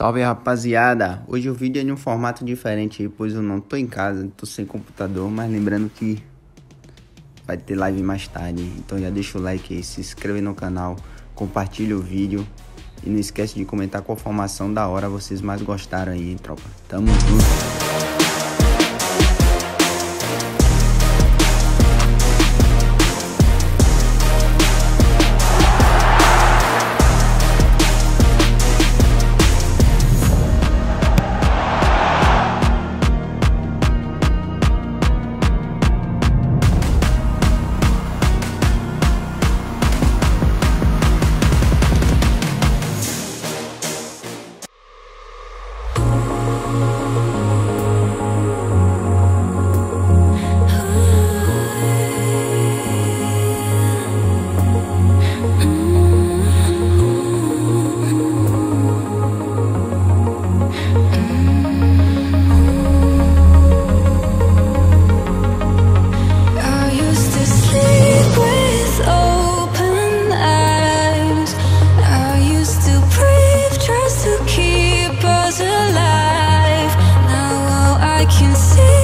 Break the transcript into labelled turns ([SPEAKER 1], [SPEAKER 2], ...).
[SPEAKER 1] Salve rapaziada! Hoje o vídeo é de um formato diferente, pois eu não tô em casa, tô sem computador, mas lembrando que vai ter live mais tarde. Então já deixa o like aí, se inscreve no canal, compartilha o vídeo e não esquece de comentar qual formação da hora vocês mais gostaram aí, tropa. Tamo junto!
[SPEAKER 2] Can see